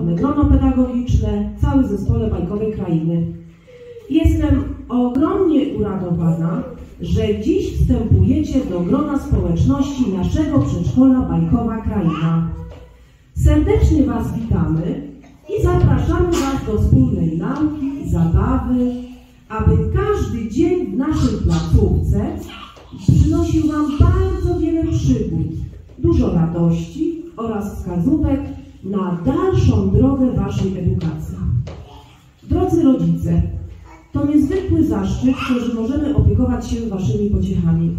grono pedagogiczne, cały zespole bajkowej krainy. Jestem ogromnie uradowana, że dziś wstępujecie do grona społeczności naszego przedszkola Bajkowa Kraina. Serdecznie Was witamy i zapraszamy Was do wspólnej nauki, zabawy, aby każdy dzień w naszej placówce przynosił Wam bardzo wiele przygód, dużo radości oraz wskazówek na dalszą drogę Waszej edukacji. Drodzy rodzice, to niezwykły zaszczyt, że możemy opiekować się Waszymi pociechami.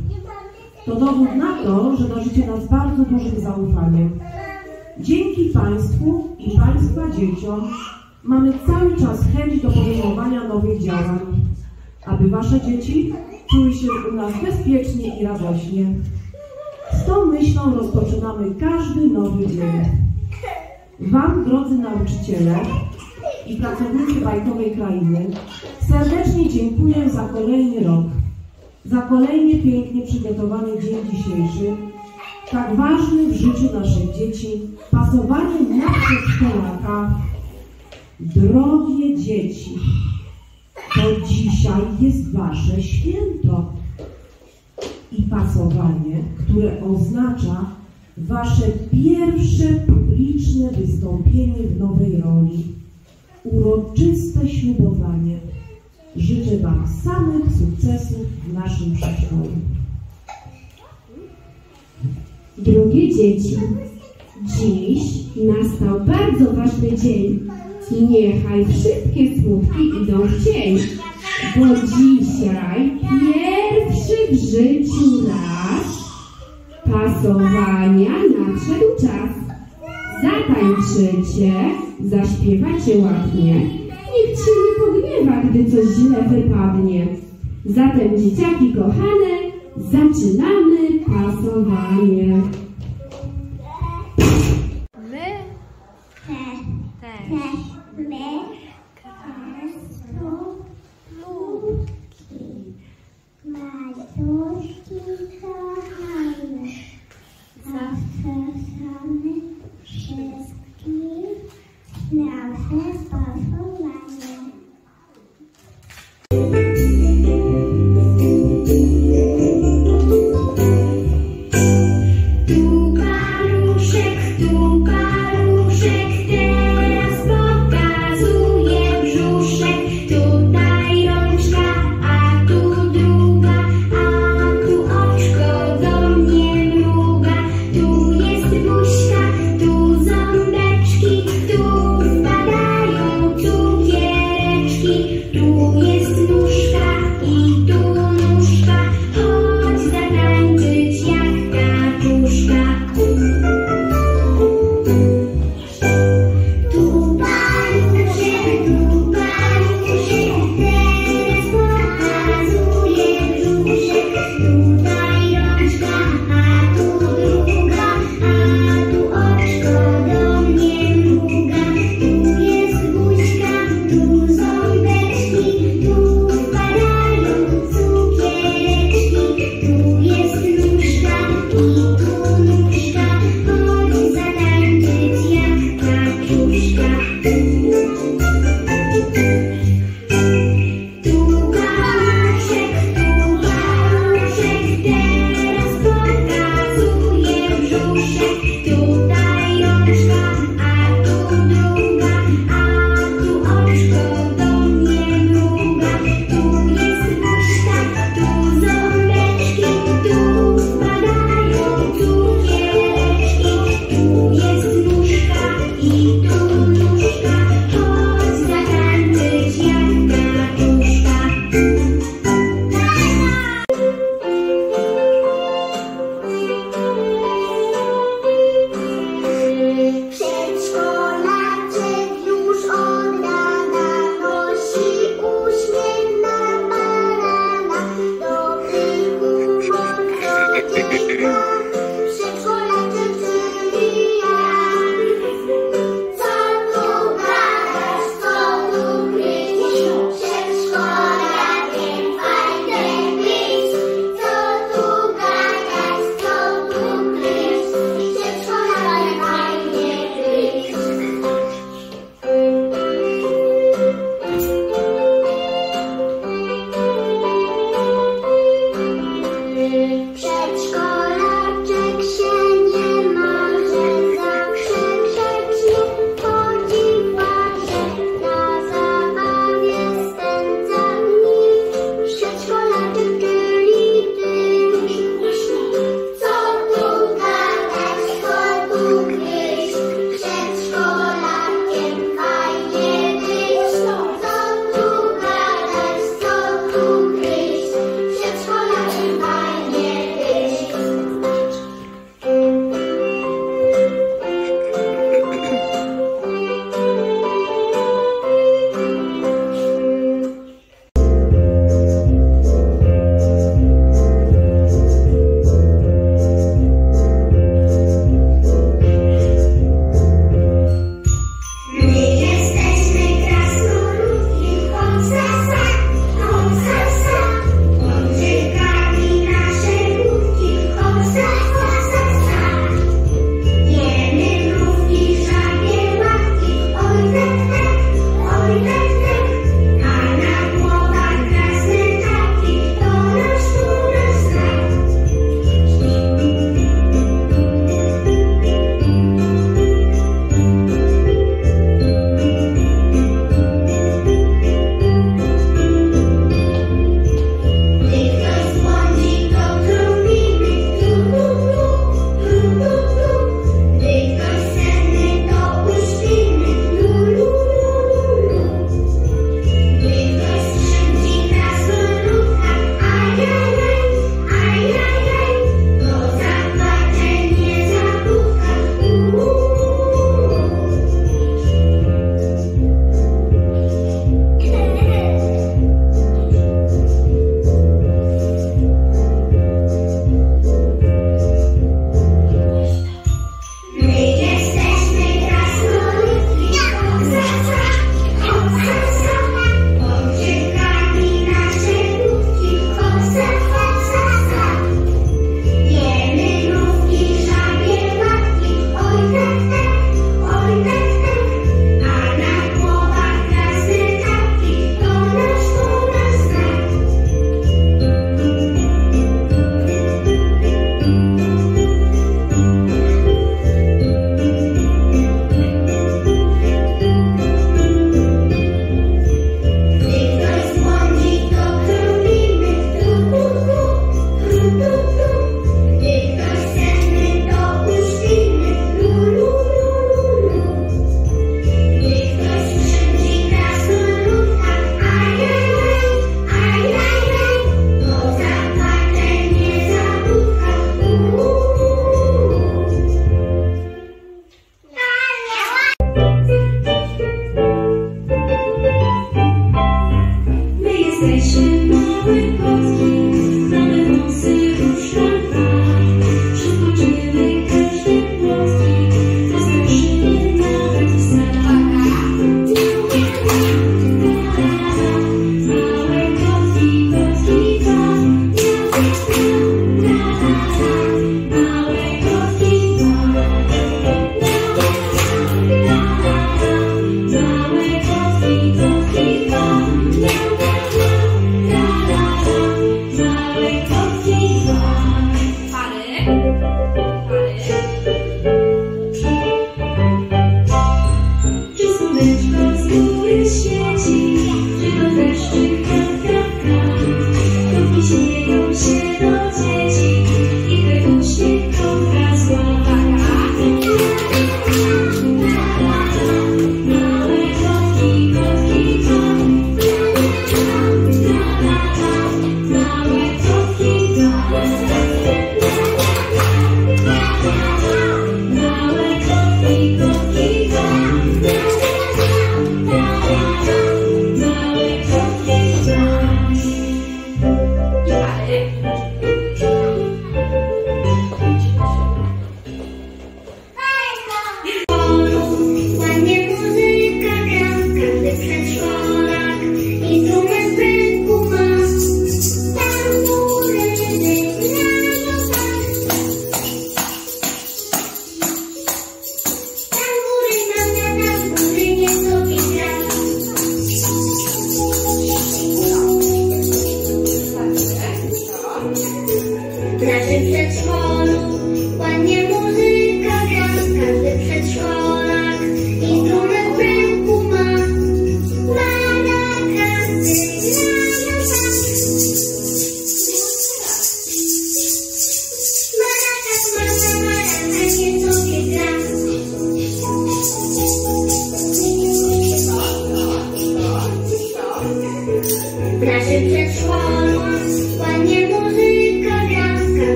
To dowód na to, że darzycie nas bardzo dużym zaufaniem. Dzięki Państwu i Państwa dzieciom mamy cały czas chęć do podejmowania nowych działań, aby Wasze dzieci czuły się u nas bezpiecznie i radośnie. Z tą myślą rozpoczynamy każdy nowy dzień. Wam, drodzy nauczyciele i pracownicy bajkowej krainy, serdecznie dziękuję za kolejny rok, za kolejnie pięknie przygotowany dzień dzisiejszy, tak ważny w życiu naszych dzieci, pasowanie na przedszkolaka. Drogie dzieci, to dzisiaj jest Wasze święto i pasowanie, które oznacza Wasze pierwsze publiczne wystąpienie w nowej roli, uroczyste ślubowanie. Życzę Wam samych sukcesów w naszym przedszkolu. Drogie dzieci, dziś nastał bardzo ważny dzień. Niechaj wszystkie smutki idą w cień, bo dzisiaj pierwszy w życiu raz pasowania nadszedł czas. Zatańczycie, zaśpiewacie ładnie. Nikt się nie pogniewa, gdy coś źle wypadnie. Zatem dzieciaki kochane, zaczynamy pasowanie.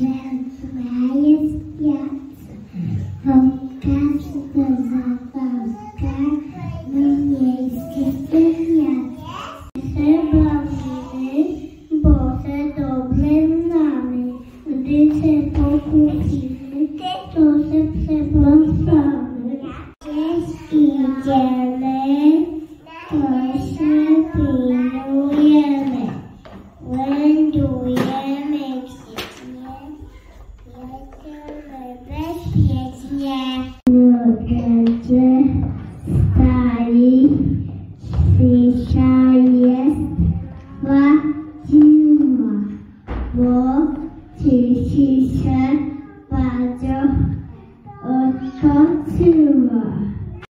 Yeah.